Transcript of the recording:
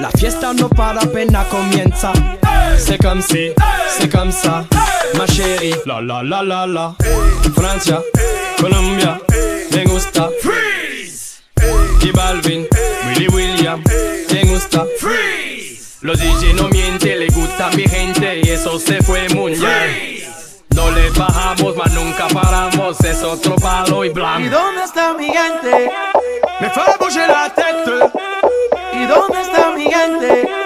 La fiesta no para, pena comienza. C'est comme si, c'est comme ça, ma chérie. La la la la la. Francia, Colombia, me gusta. Freeze. Y Balvin, Willy William, me gusta. Freeze. Los DJ no mienten, le gusta mi gente y eso se fue mundial. No le bajamos, mas nunca paramos, es otro palo y blanco. ¿Y dónde está mi gente? Me fue la tête. ¿Y